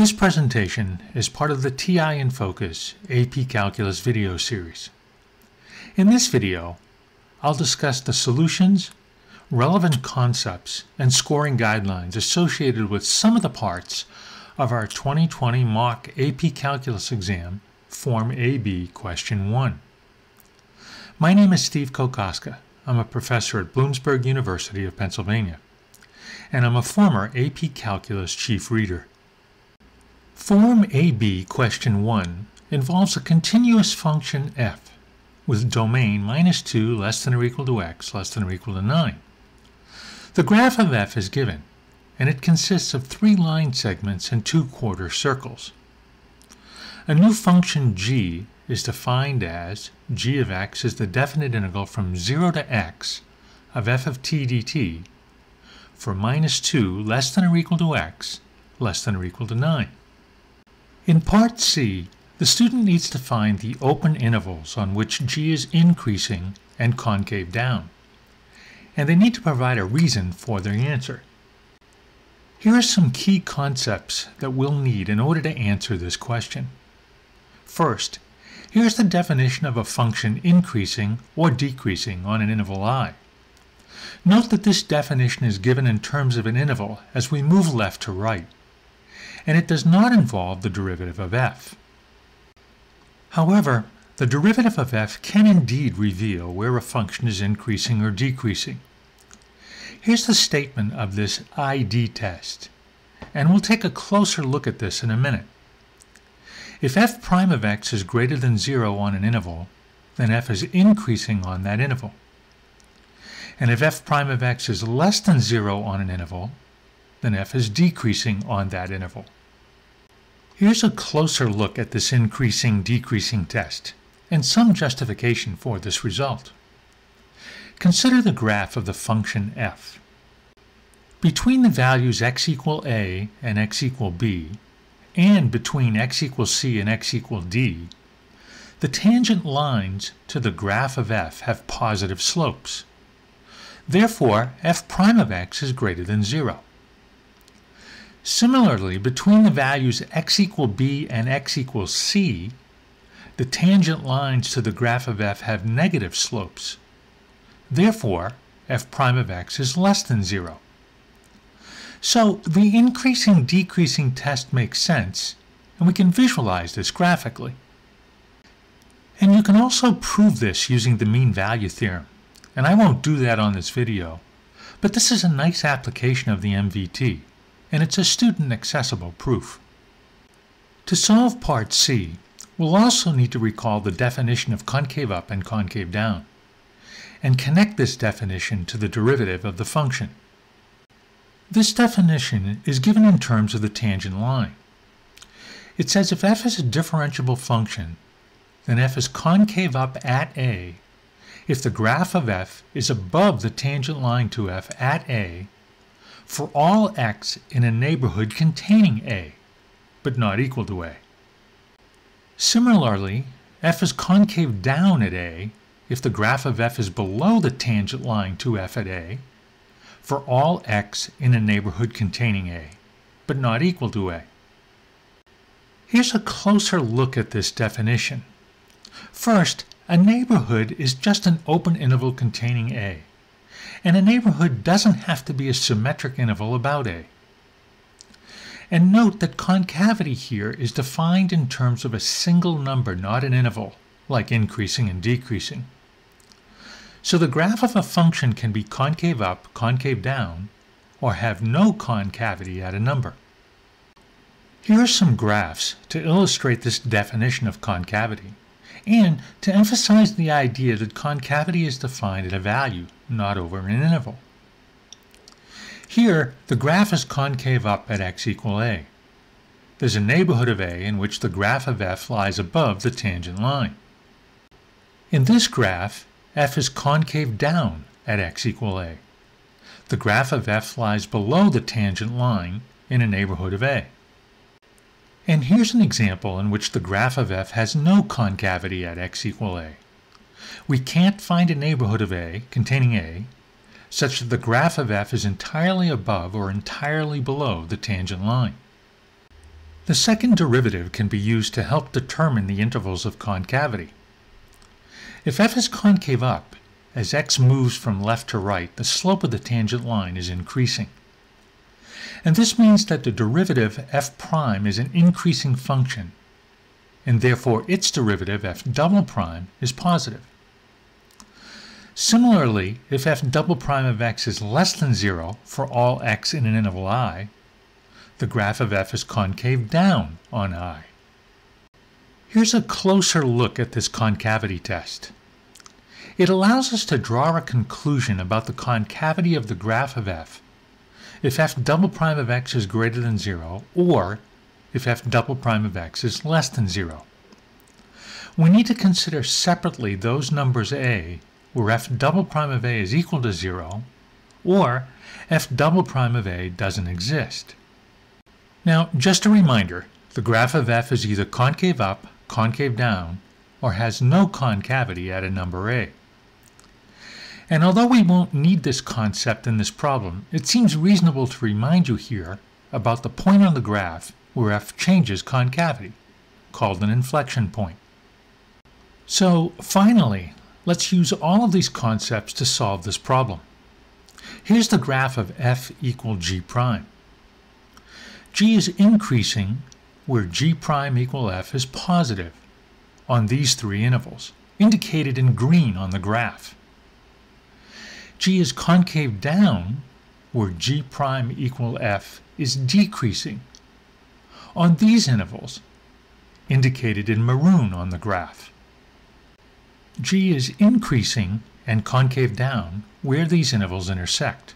This presentation is part of the TI in Focus AP Calculus video series. In this video, I'll discuss the solutions, relevant concepts, and scoring guidelines associated with some of the parts of our 2020 mock AP Calculus exam, Form AB Question 1. My name is Steve Kokoska. I'm a professor at Bloomsburg University of Pennsylvania, and I'm a former AP Calculus chief reader. Form AB Question 1 involves a continuous function f with domain minus 2 less than or equal to x less than or equal to 9. The graph of f is given, and it consists of three line segments and two quarter circles. A new function g is defined as g of x is the definite integral from 0 to x of f of t dt for minus 2 less than or equal to x less than or equal to 9. In Part C, the student needs to find the open intervals on which g is increasing and concave down, and they need to provide a reason for their answer. Here are some key concepts that we'll need in order to answer this question. First, here's the definition of a function increasing or decreasing on an interval i. Note that this definition is given in terms of an interval as we move left to right and it does not involve the derivative of f. However, the derivative of f can indeed reveal where a function is increasing or decreasing. Here's the statement of this ID test, and we'll take a closer look at this in a minute. If f prime of x is greater than 0 on an interval, then f is increasing on that interval. And if f prime of x is less than 0 on an interval, then f is decreasing on that interval. Here's a closer look at this increasing-decreasing test, and some justification for this result. Consider the graph of the function f. Between the values x equal a and x equal b, and between x equals c and x equal d, the tangent lines to the graph of f have positive slopes. Therefore, f prime of x is greater than 0. Similarly, between the values x equal b and x equals c, the tangent lines to the graph of f have negative slopes. Therefore, f prime of x is less than 0. So the increasing-decreasing test makes sense, and we can visualize this graphically. And you can also prove this using the mean value theorem, and I won't do that on this video, but this is a nice application of the MVT and it's a student-accessible proof. To solve Part C, we'll also need to recall the definition of concave up and concave down, and connect this definition to the derivative of the function. This definition is given in terms of the tangent line. It says if f is a differentiable function, then f is concave up at a if the graph of f is above the tangent line to f at a for all x in a neighborhood containing A, but not equal to A. Similarly, f is concave down at A if the graph of f is below the tangent line to f at A, for all x in a neighborhood containing A, but not equal to A. Here's a closer look at this definition. First, a neighborhood is just an open interval containing A and a neighborhood doesn't have to be a symmetric interval about A. And note that concavity here is defined in terms of a single number, not an interval, like increasing and decreasing. So the graph of a function can be concave up, concave down, or have no concavity at a number. Here are some graphs to illustrate this definition of concavity and to emphasize the idea that concavity is defined at a value, not over an interval. Here, the graph is concave up at x equal a. There's a neighborhood of a in which the graph of f lies above the tangent line. In this graph, f is concave down at x equal a. The graph of f lies below the tangent line in a neighborhood of a. And here's an example in which the graph of f has no concavity at x equal a. We can't find a neighborhood of a containing a such that the graph of f is entirely above or entirely below the tangent line. The second derivative can be used to help determine the intervals of concavity. If f is concave up, as x moves from left to right, the slope of the tangent line is increasing. And this means that the derivative f prime is an increasing function, and therefore its derivative f double prime is positive. Similarly, if f double prime of x is less than 0 for all x in an interval i, the graph of f is concave down on i. Here's a closer look at this concavity test. It allows us to draw a conclusion about the concavity of the graph of f if f double prime of x is greater than 0 or if f double prime of x is less than 0. We need to consider separately those numbers a where f double prime of a is equal to 0, or f double prime of a doesn't exist. Now, just a reminder, the graph of f is either concave up, concave down, or has no concavity at a number a. And although we won't need this concept in this problem, it seems reasonable to remind you here about the point on the graph where f changes concavity, called an inflection point. So finally, Let's use all of these concepts to solve this problem. Here's the graph of f equal g prime. g is increasing where g prime equal f is positive on these three intervals, indicated in green on the graph. g is concave down where g prime equal f is decreasing on these intervals, indicated in maroon on the graph g is increasing and concave down where these intervals intersect,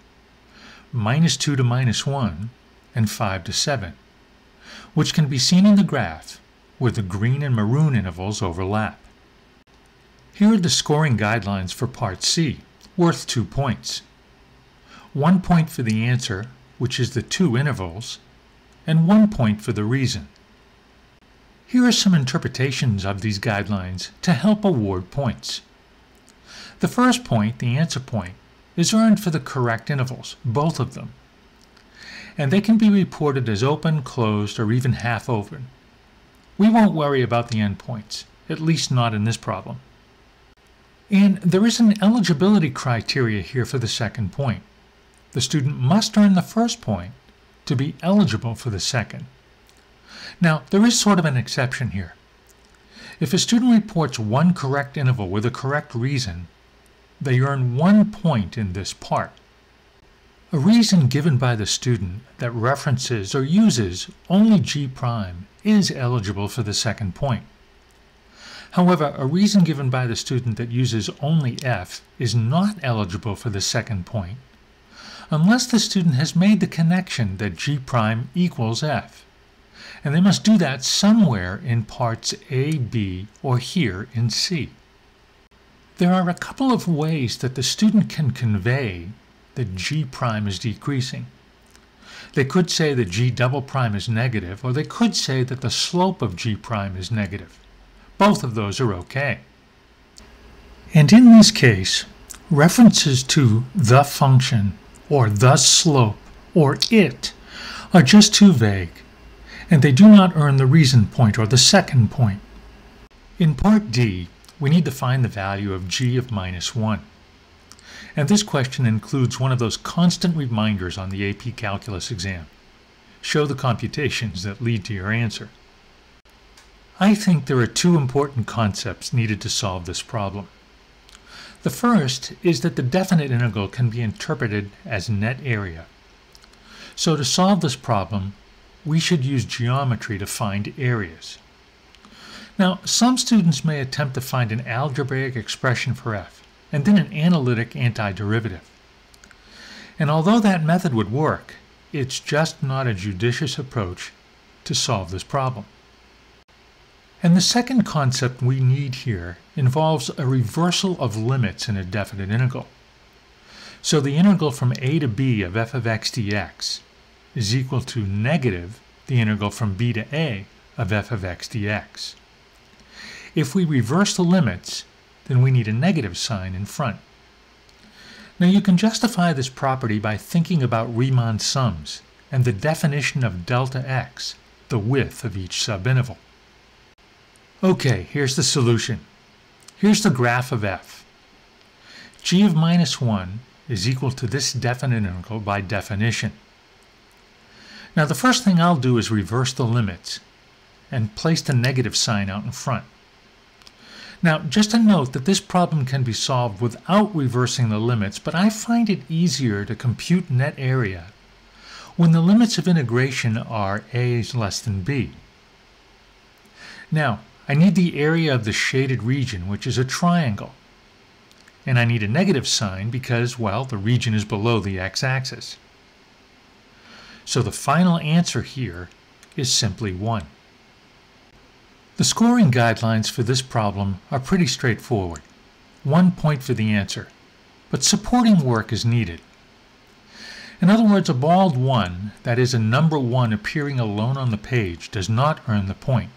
minus 2 to minus 1 and 5 to 7, which can be seen in the graph where the green and maroon intervals overlap. Here are the scoring guidelines for Part C, worth two points. One point for the answer, which is the two intervals, and one point for the reason. Here are some interpretations of these guidelines to help award points. The first point, the answer point, is earned for the correct intervals, both of them. And they can be reported as open, closed, or even half open. We won't worry about the endpoints, at least not in this problem. And there is an eligibility criteria here for the second point. The student must earn the first point to be eligible for the second. Now, there is sort of an exception here. If a student reports one correct interval with a correct reason, they earn one point in this part. A reason given by the student that references or uses only G prime is eligible for the second point. However, a reason given by the student that uses only F is not eligible for the second point unless the student has made the connection that G prime equals F and they must do that somewhere in parts A, B, or here in C. There are a couple of ways that the student can convey that G prime is decreasing. They could say that G double prime is negative, or they could say that the slope of G prime is negative. Both of those are okay. And in this case, references to the function, or the slope, or it, are just too vague and they do not earn the reason point or the second point. In part D, we need to find the value of g of minus 1. And this question includes one of those constant reminders on the AP Calculus exam. Show the computations that lead to your answer. I think there are two important concepts needed to solve this problem. The first is that the definite integral can be interpreted as net area. So to solve this problem, we should use geometry to find areas. Now, some students may attempt to find an algebraic expression for f, and then an analytic antiderivative. And although that method would work, it's just not a judicious approach to solve this problem. And the second concept we need here involves a reversal of limits in a definite integral. So the integral from a to b of f of x dx is equal to negative the integral from b to a of f of x dx. If we reverse the limits, then we need a negative sign in front. Now you can justify this property by thinking about Riemann sums and the definition of delta x the width of each subinterval. Okay, here's the solution. Here's the graph of f. g of minus 1 is equal to this definite integral by definition. Now the first thing I'll do is reverse the limits and place the negative sign out in front. Now, just a note that this problem can be solved without reversing the limits, but I find it easier to compute net area when the limits of integration are a is less than b. Now, I need the area of the shaded region, which is a triangle. And I need a negative sign because, well, the region is below the x-axis. So the final answer here is simply 1. The scoring guidelines for this problem are pretty straightforward. One point for the answer, but supporting work is needed. In other words, a bald 1, that is a number 1 appearing alone on the page, does not earn the point.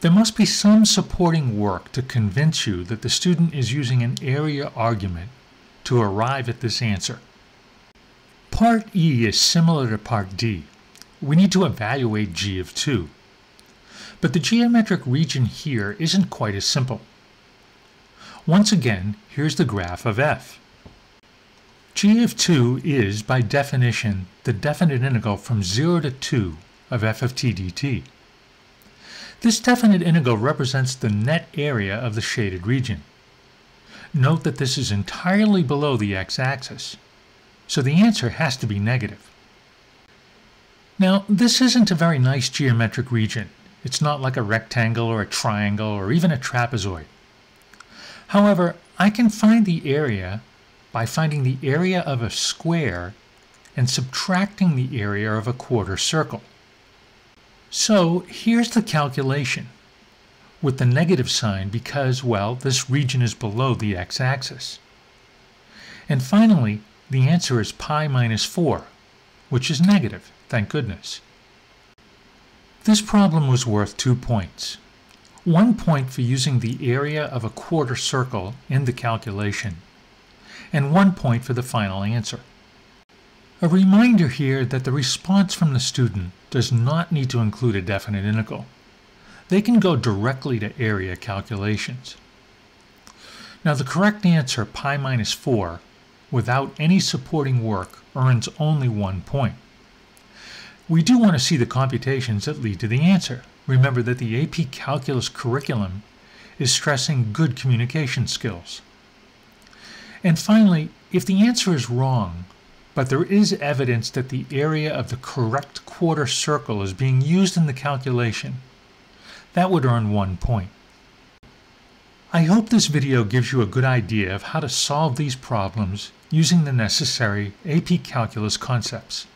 There must be some supporting work to convince you that the student is using an area argument to arrive at this answer. Part E is similar to Part D. We need to evaluate G of 2. But the geometric region here isn't quite as simple. Once again, here's the graph of f. g of 2 is, by definition, the definite integral from 0 to 2 of f of t dt. This definite integral represents the net area of the shaded region. Note that this is entirely below the x-axis, so the answer has to be negative. Now, this isn't a very nice geometric region, it's not like a rectangle or a triangle or even a trapezoid. However, I can find the area by finding the area of a square and subtracting the area of a quarter circle. So here's the calculation with the negative sign because, well, this region is below the x-axis. And finally, the answer is pi minus 4, which is negative, thank goodness. This problem was worth two points. One point for using the area of a quarter circle in the calculation, and one point for the final answer. A reminder here that the response from the student does not need to include a definite integral. They can go directly to area calculations. Now the correct answer, pi minus 4, without any supporting work, earns only one point. We do want to see the computations that lead to the answer. Remember that the AP Calculus curriculum is stressing good communication skills. And finally, if the answer is wrong, but there is evidence that the area of the correct quarter circle is being used in the calculation, that would earn one point. I hope this video gives you a good idea of how to solve these problems using the necessary AP Calculus concepts.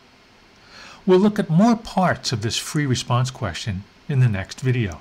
We'll look at more parts of this free response question in the next video.